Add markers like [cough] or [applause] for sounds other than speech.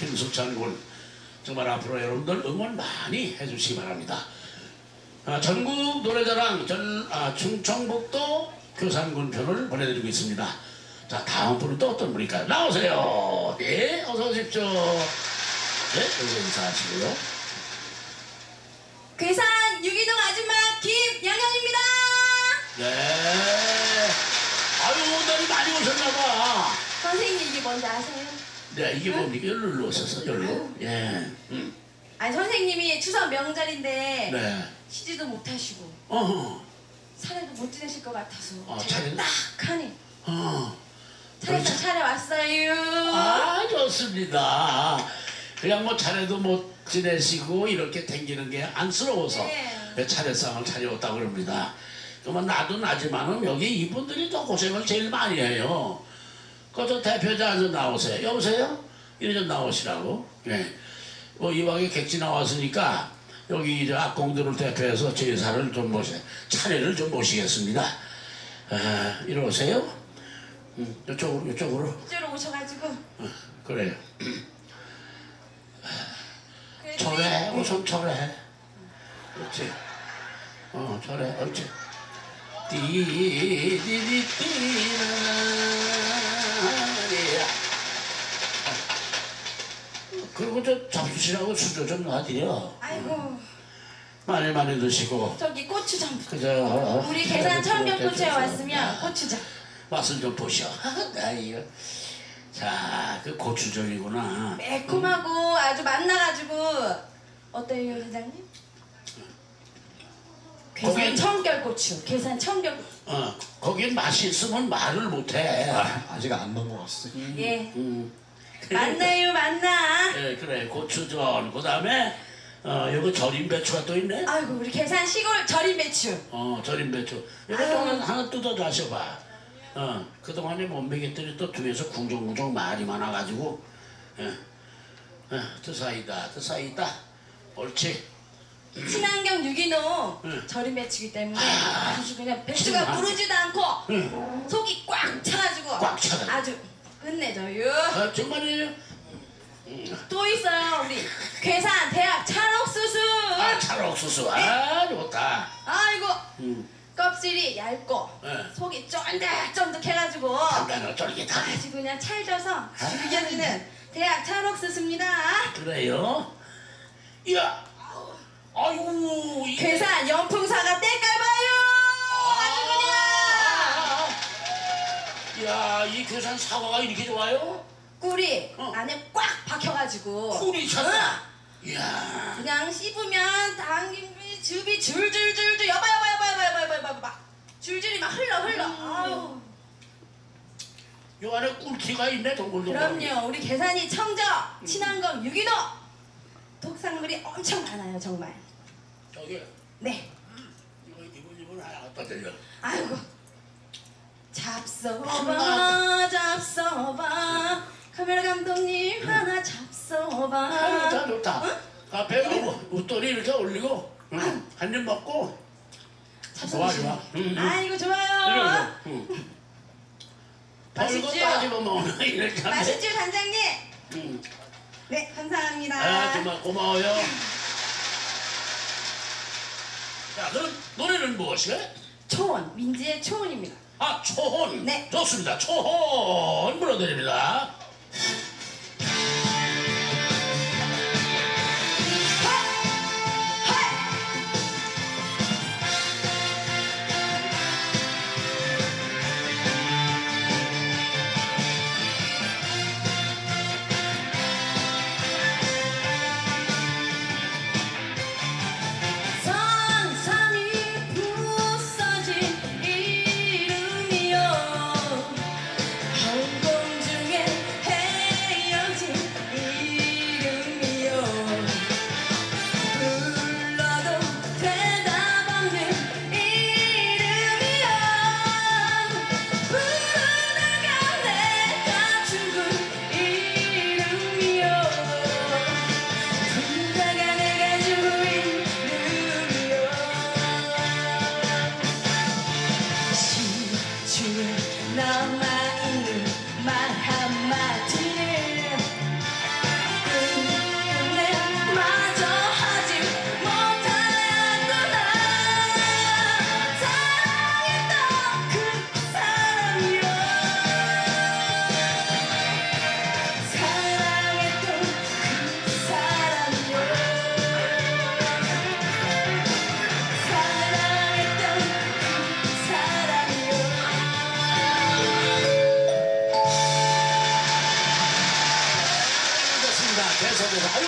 김숙찬 군 정말 앞으로 여러분들 응원 많이 해주시기 바랍니다. 아, 전국 노래자랑 전 아, 충청북도 교산군 편을 보내드리고 있습니다. 자 다음 분은 또 어떤 분일까요? 나오세요. 네 어서 오십시오. 네 여기 인사하시고요. 괴산 유기동 아줌마 김양현입니다. 네. 아유 오늘이 많이 오셨나봐. 선생님 이게 뭔지 아세요? 네 이게 뭡니까? 열로 오셔서 열로. 예. 음. 아니 선생님이 추석 명절인데 네. 쉬지도 못 하시고 어허. 차례도 못 지내실 것 같아서 아, 제가 차례? 딱하니 어. 차례 그렇죠. 차려왔어요. 아 좋습니다. 그냥 뭐 차례도 못 지내시고 이렇게 댕기는 게 안쓰러워서 네. 차례상을 차려왔다고 그럽니다. 그러면 나도 나지만은 여기 이분들이 더 고생을 제일 많이 해요. 그저 대표자 좀 나오세요. 여보세요? 좀 나오시라고. 예. 뭐 이왕에 객지 나왔으니까 여기 이제 악공들을 대표해서 제사를 좀 모시, 차례를 좀 모시겠습니다. 아, 이리 오세요. 음, 이쪽으로, 이쪽으로. 이쪽으로 오셔가지고 그래요. 그래도 저래, 우선 저래. 그렇지. 어, 저래, 그렇지. 띠디디띠나. 그리고 저 잡수시라고 수저 좀 놔드려. 아이고 많이 많이 드시고. 저기 고추장 그저. 우리 계산 청경 고추에 왔으면 고추장 맛을 좀 보셔. 나 [laughs] 이거. 자, 그 고추전이구나. 매콤하고 아주 맛나가지고 어때요 회장님? 계산 거긴- 청결고추 계산 청결 어, 거긴 맛이 있으면 말을 못해. 아, 아직 안 넘어갔어요. 예 음. 맞나요 맞나 예, 그래 고추전 그 다음에 어 이거 절임 배추가 또 있네. 아이고 우리 계산 시골 절임 배추 어 절임 배추. 이거 아유. 하나, 뜯어 마셔봐. 어 그동안에 못 먹였더니 또 뒤에서 궁정궁정 말이 많아가지고 예, 예, 드사이다 드사이다 옳지. 친환경 유기농 응. 절임 배추기 때문에 아, 아주 그냥 배추가. 무르지도 않고 응. 속이 꽉 차가지고 꽉 차가지고. 아주 끝내줘요 아, 정말이에요. 또 있어요 우리 괴산 대학 찰옥수수 아 찰옥수수 아 좋다. 아이고 음, 껍질이 얇고 예. 속이 쫀득쫀득 해가지고 담배는 쫄깃하게. 아주 그냥 찰져서 즐겨지는 대학 찰옥수수입니다 그래요? 이야, 아이고, 이게- 괴산 연풍사가 때깔봐 야, 이 괴산 사과가 이렇게 좋아요? 꿀이 어. 안에 꽉 박혀가지고. 꿀이 찼다. 이야, 그냥 씹으면 당김이 즙이 줄줄줄줄. 여봐 여봐 여봐 여봐 여봐 여봐 여봐 줄줄이 막 흘러 흘러. 아유. 요 안에 꿀티가 있네, 동글동글. 그럼요. 우리 계산이 청정 친환경 유기농. 독산물이 엄청 많아요 정말. 저기, 네. 이거 이분 이분 하나 갖다 드려. 아이고 잡숴봐 잡숴봐 카메라 감독님 하나 잡숴봐 좋다, 좋다. 앞에 어, 웃돌이 이렇게 올리고, 응, 한입 먹고, 좋아, 좋아. 응, 응. 아이고 좋아요 이러고, 응. 벌거 [laughs] 맛있죠? 따지고 먹는 [laughs] 이렇게. 맛있죠 단장님 응. 네 감사합니다 아, 정말 고마워요. 자, 그럼 노래는 무엇이에요? 초원 민지의 초원입니다 아, 초혼. 네. 좋습니다. 초혼 불러드립니다.